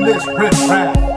Join this riff raff.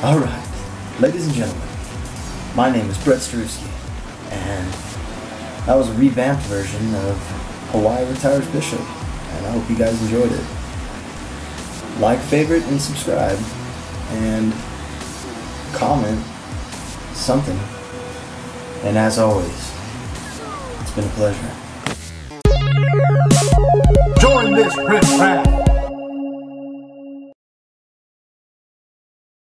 Alright, ladies and gentlemen, my name is Bretsterooskie, and that was a revamped version of Hawaii Tyrus Bishop, and I hope you guys enjoyed it. Like, favorite, and subscribe, and comment something. And as always, it's been a pleasure. Join this riff raff.